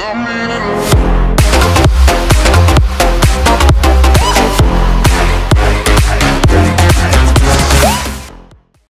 got me in love.